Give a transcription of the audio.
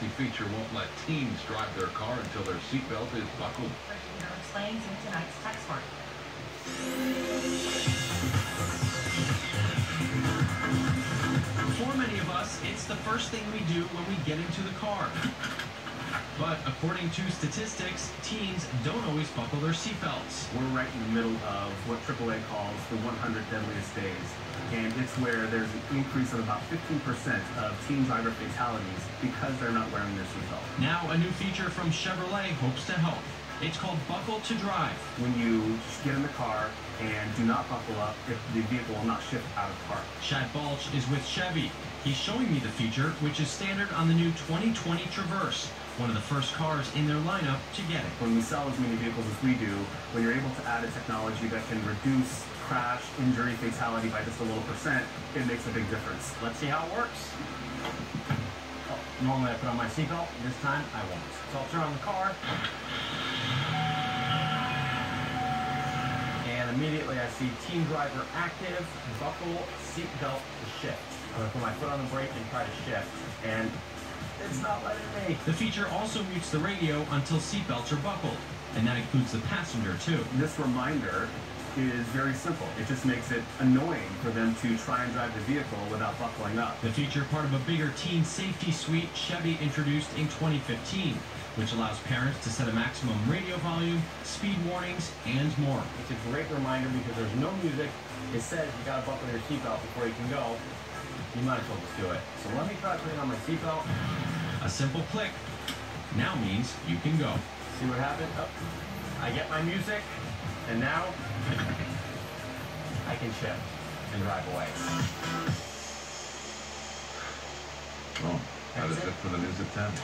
safety feature won't let teens drive their car until their seatbelt is buckled. Explains in tonight's text mark. For many of us, it's the first thing we do when we get into the car. But according to statistics, teens don't always buckle their seatbelts. We're right in the middle of what AAA calls the 100 deadliest days. And it's where there's an increase of about 15% of teen driver fatalities because they're not wearing their seatbelt. Now, a new feature from Chevrolet hopes to help. It's called Buckle to Drive. When you get in the car and do not buckle up, if the vehicle will not shift out of park. Chad Balch is with Chevy. He's showing me the feature, which is standard on the new 2020 Traverse, one of the first cars in their lineup to get it. When we sell as many vehicles as we do, when you're able to add a technology that can reduce crash, injury, fatality by just a little percent, it makes a big difference. Let's see how it works. Oh, normally I put on my seatbelt. This time I won't. So I'll turn on the car. And immediately I see teen driver active, buckle, seatbelt to shift. I'm gonna put my foot on the brake and try to shift. And it's not letting me. The feature also mutes the radio until seatbelts are buckled, and that includes the passenger too. This reminder is very simple. It just makes it annoying for them to try and drive the vehicle without buckling up. The feature part of a bigger teen safety suite Chevy introduced in 2015, which allows parents to set a maximum radio volume, speed warnings, and more. It's a great reminder because there's no music. It says you gotta buckle your seatbelt before you can go. You might as well just do it. So let me try putting on my seatbelt. A simple click now means you can go. See what happened? Oh, I get my music, and now I can shift and drive away. Well, that is it for the news at 10.